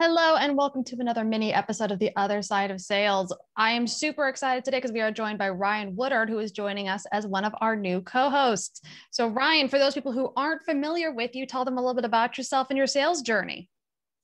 Hello, and welcome to another mini episode of The Other Side of Sales. I am super excited today because we are joined by Ryan Woodard, who is joining us as one of our new co hosts. So, Ryan, for those people who aren't familiar with you, tell them a little bit about yourself and your sales journey.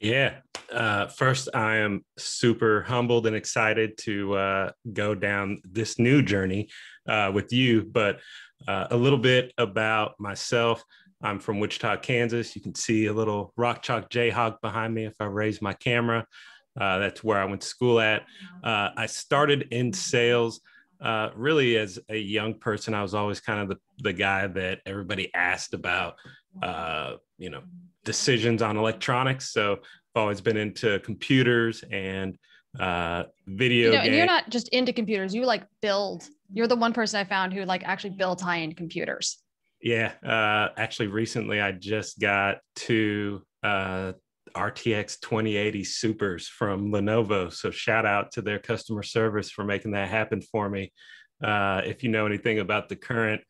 Yeah. Uh, first, I am super humbled and excited to uh, go down this new journey uh, with you, but uh, a little bit about myself. I'm from Wichita, Kansas. You can see a little rock chalk Jayhawk behind me if I raise my camera. Uh, that's where I went to school at. Uh, I started in sales uh, really as a young person. I was always kind of the, the guy that everybody asked about, uh, you know, decisions on electronics. So I've always been into computers and uh, video. You know, and you're not just into computers. You like build. You're the one person I found who like actually builds high-end computers. Yeah, uh, actually, recently I just got two uh, RTX 2080 Supers from Lenovo. So shout out to their customer service for making that happen for me. Uh, if you know anything about the current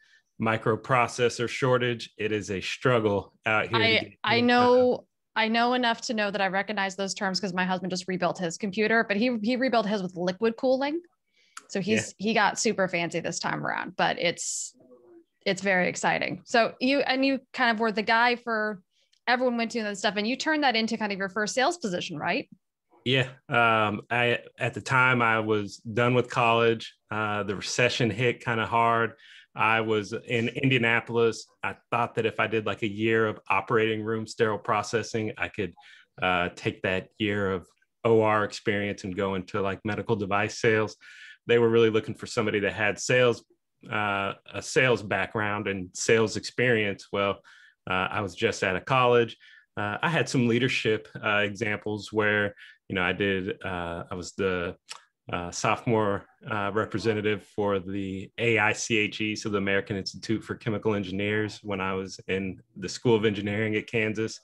microprocessor shortage, it is a struggle out here. I, I know. I know enough to know that I recognize those terms because my husband just rebuilt his computer, but he he rebuilt his with liquid cooling. So he's yeah. he got super fancy this time around, but it's it's very exciting. So you and you kind of were the guy for everyone went to and stuff, and you turned that into kind of your first sales position, right? Yeah. Um, I at the time I was done with college. Uh, the recession hit kind of hard. I was in Indianapolis. I thought that if I did like a year of operating room sterile processing, I could uh, take that year of OR experience and go into like medical device sales. They were really looking for somebody that had sales uh, a sales background and sales experience. Well, uh, I was just out of college. Uh, I had some leadership uh, examples where, you know, I did, uh, I was the uh, sophomore representative for the AICHE, so the American Institute for Chemical Engineers, when I was in the School of Engineering at Kansas.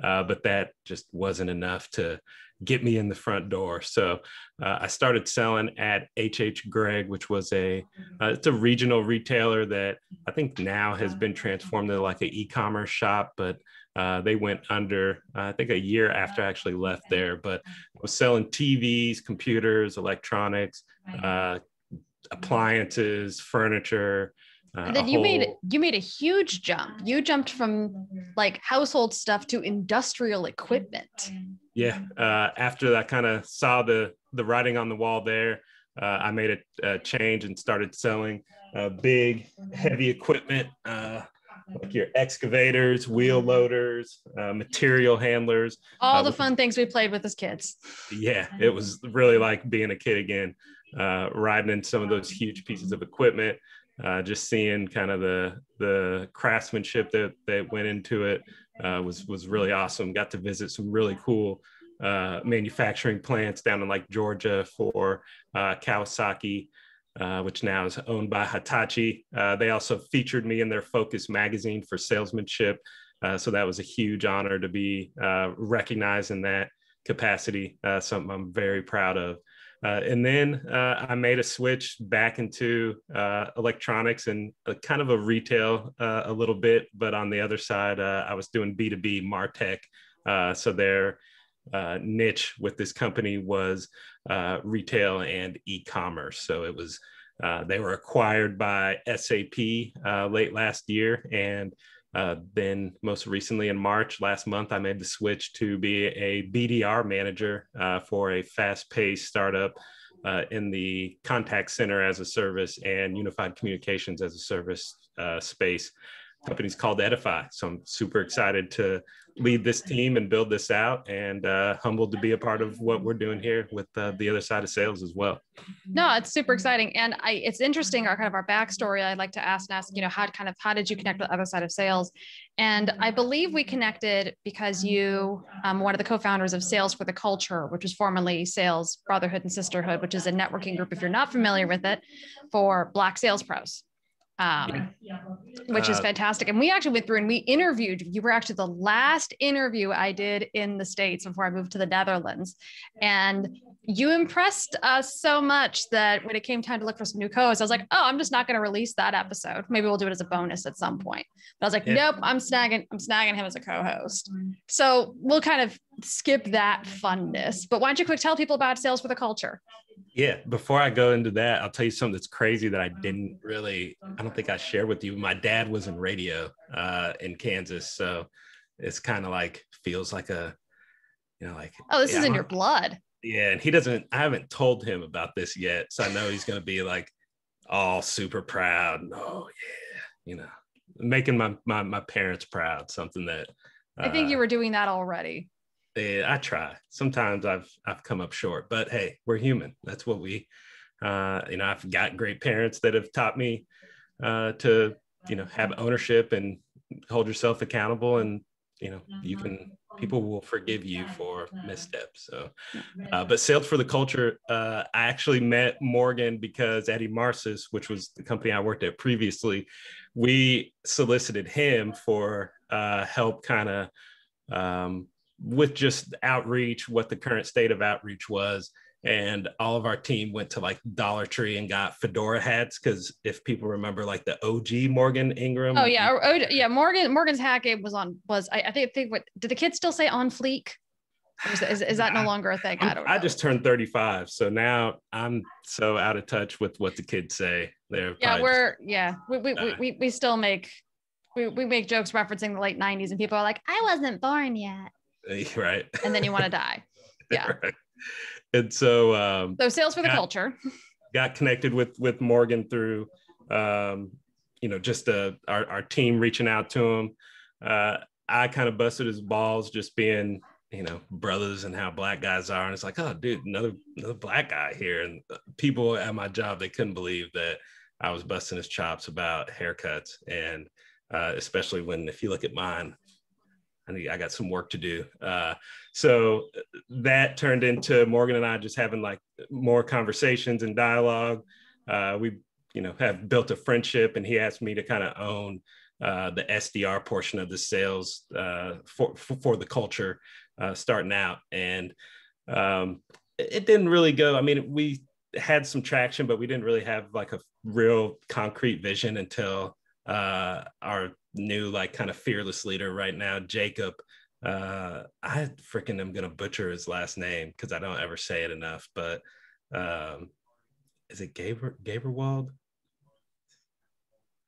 but that just wasn't enough to get me in the front door. So uh, I started selling at HH Gregg, which was a uh, it's a regional retailer that I think now has been transformed into like an e-commerce shop, but uh, they went under uh, I think a year after I actually left there. But I was selling TVs, computers, electronics, uh, appliances, furniture. Uh, then you whole... made you made a huge jump. You jumped from like household stuff to industrial equipment. Yeah, uh, after I kind of saw the the writing on the wall there, uh, I made a, a, change and started selling uh, big, heavy equipment uh, like your excavators, wheel loaders, uh, material handlers. All the fun things we played with as kids. Yeah, it was really like being a kid again, riding in some of those huge pieces of equipment uh, just seeing kind of the the craftsmanship that that went into it uh, was was really awesome. Got to visit some really cool uh, manufacturing plants down in like Georgia for uh, Kawasaki, uh, which now is owned by Hitachi. Uh, they also featured me in their Focus magazine for salesmanship, so that was a huge honor to be recognized in that capacity. something I'm very proud of. Uh, and then uh, I made a switch back into uh, electronics and kind of a retail uh, a little bit, but on the other side, uh, I was doing B2B Martech. Uh, so their niche with this company was retail and e-commerce. So it was they were acquired by SAP late last year, and uh, then, most recently in March last month, I made the switch to be a BDR manager uh, for a fast paced startup uh, in the contact center as a service and unified communications as a service uh, space. Company's called Edify. So I'm super excited to lead this team and build this out and uh, humbled to be a part of what we're doing here with uh, the other side of sales as well. No it's super exciting. And I, it's interesting our kind of our backstory i'd like to ask and ask you know how kind of how did you connect with other side of sales? And i believe we connected because you um, one of the co-founders of sales for the culture which was formerly sales brotherhood and sisterhood which is a networking group if you're not familiar with it for black sales pros um, which is uh, fantastic. And we actually went through and we interviewed. You were actually the last interview I did in the States before I moved to the Netherlands. And you impressed us so much that when it came time to look for some new co-hosts, I was like, oh, I'm just not going to release that episode. Maybe we'll do it as a bonus at some point. But I was like, yeah. nope, I'm snagging, I'm snagging him as a co-host. So we'll kind of skip that funness. But why don't you quick tell people about sales for the culture? Yeah, before I go into that, I'll tell you something that's crazy that I didn't really, I don't think I shared with you. My dad was in radio uh, in Kansas. So it's kind of like, feels like a, you know, like, oh, this yeah, is in your blood. Yeah. And he doesn't, I haven't told him about this yet. So I know he's going to be like all super proud. Oh, yeah. You know, making my, my, my parents proud, something that uh, I think you uh, were doing that already. Yeah, I try. Sometimes I've I've come up short, but hey, we're human. That's what we uh, you know, I've got great parents that have taught me uh, to, you know, have ownership and hold yourself accountable and you know you can people will forgive you for missteps so uh, but sales for the culture uh, i actually met morgan because Emarsys which was the company i worked at previously we solicited him for uh, help kind of um, with just outreach, what the current state of outreach was. And all of our team went to like Dollar Tree and got fedora hats because if people remember, like the OG Morgan Ingram. Oh yeah, or, oh, yeah. Morgan Morgan's hat game was on was I, I think I think what did the kids still say on fleek? Is, is, is, that no longer a thing? I don't. Know. I just turned 35, so now I'm so out of touch with what the kids say. They're yeah, we're just, yeah, we, we, uh, we, we still make we, we make jokes referencing the late 90s, and people are like, I wasn't born yet. Right. And then you want to die. Yeah. right. And so um so sales for the got, culture. Got connected with with Morgan through um, you know, just uh, our, our team reaching out to him. Uh, I kind of busted his balls just being, you know, brothers and how black guys are. And it's like, oh, dude, another another black guy here. And people at my job, they couldn't believe that I was busting his chops about haircuts. And uh, especially when, if you look at mine, I need, I got some work to do. Uh, so that turned into Morgan and I just having like more conversations and dialogue. Uh, we, you know, have built a friendship, and he asked me to kind of own uh, the SDR portion of the sales uh, for, for, the culture uh, starting out, and um, it didn't really go. I mean, we had some traction, but we didn't really have like a real concrete vision until uh, our new like kind of fearless leader right now, Jacob. Uh, I freaking am gonna butcher his last name because I don't ever say it enough. But um, is it Gaber Gaberwald?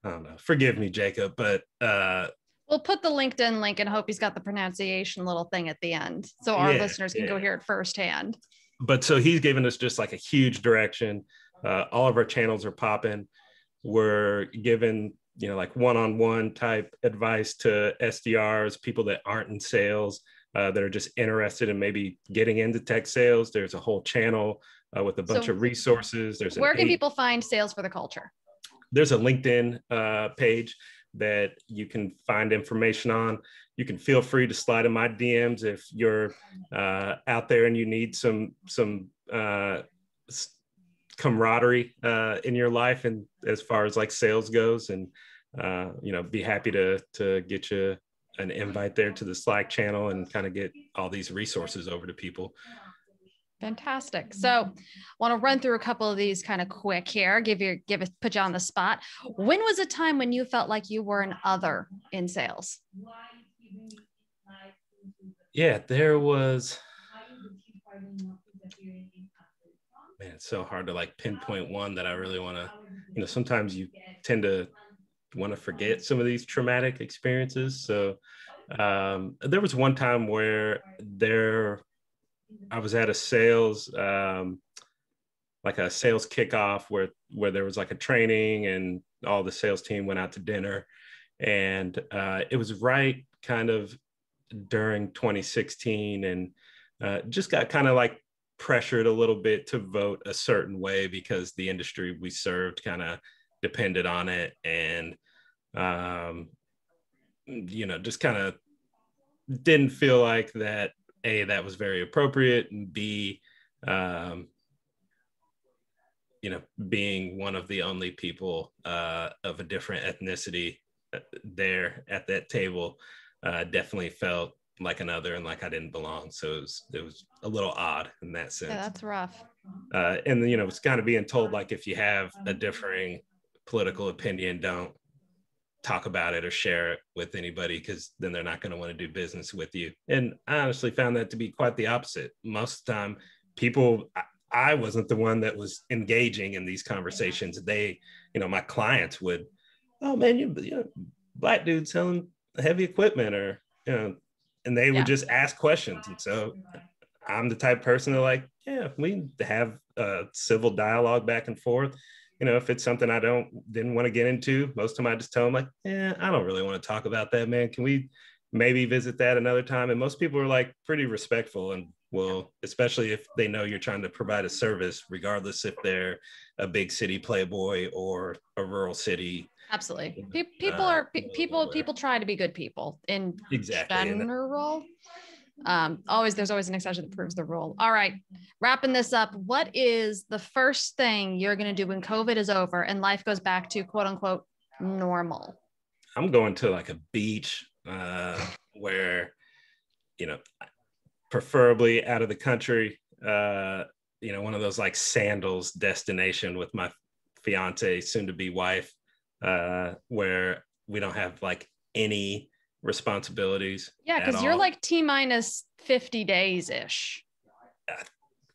I don't know. Forgive me, Jacob, but uh, we'll put the LinkedIn link and hope he's got the pronunciation little thing at the end, so our yeah, listeners can yeah. go hear it firsthand. But so he's given us just like a huge direction. Uh, all of our channels are popping. We're given you know like one-on-one type advice to SDRs, people that aren't in sales, uh, that are just interested in maybe getting into tech sales. There's a whole channel uh, with a bunch so of resources. There's where can eight, people find sales for the culture? There's a LinkedIn uh, page that you can find information on. You can feel free to slide in my DMs if you're uh, out there and you need some some uh, camaraderie uh, in your life and as far as like sales goes and uh, you know be happy to to get you an invite there to the slack channel and kind of get all these resources over to people. Fantastic. So I want to run through a couple of these kind of quick here give you give it put you on the spot. When was a time when you felt like you were an other in sales? Yeah there was it's so hard to like pinpoint one that I really want to, you know, sometimes you tend to want to forget some of these traumatic experiences. So um, there was one time where there, I was at a sales, um, like a sales kickoff where, where there was like a training and all the sales team went out to dinner. And uh, it was right kind of during 2016 and uh, just got kind of like pressured a little bit to vote a certain way because the industry we served kind of depended on it and um, you know just kind of didn't feel like that a that was very appropriate and b um, you know being one of the only people uh, of a different ethnicity uh, there at that table uh, definitely felt like another and like I didn't belong. So it was it was a little odd in that sense. Yeah, that's rough. Uh, and you know, it's kind of being told like if you have a differing political opinion, don't talk about it or share it with anybody because then they're not going to want to do business with you. And I honestly found that to be quite the opposite. Most of the time, people, I wasn't the one that was engaging in these conversations. They, you know, my clients would, oh man, you, you know, black dude selling heavy equipment or, you know, and they would just ask questions. And so I'm the type person that like, yeah, we have a civil dialogue back and forth. You know, if it's something I don't didn't want to get into, most of the time I just tell them like, yeah, I don't really want to talk about that, man. Can we maybe visit that another time? And most people are like pretty respectful and well, especially if they know you're trying to provide a service, regardless if they're a big city playboy or a rural city. Absolutely, people uh, are people. People try to be good people in exactly general. Um, always, there's always an exception that proves the rule. All right, wrapping this up. What is the first thing you're going to do when COVID is over and life goes back to quote unquote normal? I'm going to like a beach uh, where, you know, preferably out of the country. Uh, you know, one of those like sandals destination with my fiance, soon to be wife, uh, where we don't have like any responsibilities. Yeah, because you're like T minus 50 days ish.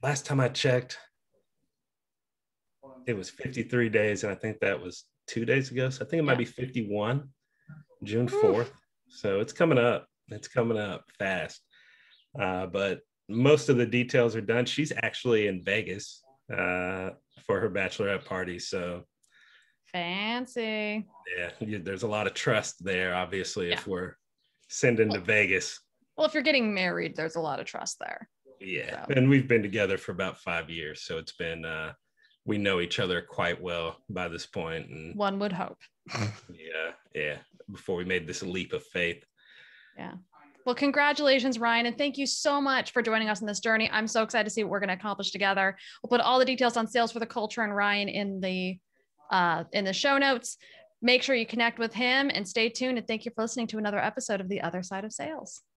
Last time I checked, it was 53 days, and I think that was two days ago. So I think it might yeah. be 51, June 4th. So it's coming up. It's coming up fast. Uh, but most of the details are done. She's actually in Vegas uh, for her bachelorette party. So fancy. Yeah, there's a lot of trust there, obviously, yeah. if we're sending well, to Vegas. Well, if you're getting married, there's a lot of trust there. Yeah. So. And we've been together for about five years. So it's been, uh, we know each other quite well by this point. And one would hope. yeah. Yeah. Before we made this leap of faith. Yeah. Well, congratulations, Ryan, and thank you so much for joining us on this journey. I'm so excited to see what we're going to accomplish together. We'll put all the details on sales for the culture and Ryan in the uh, in the show notes. Make sure you connect with him and stay tuned. And thank you for listening to another episode of The Other Side of Sales.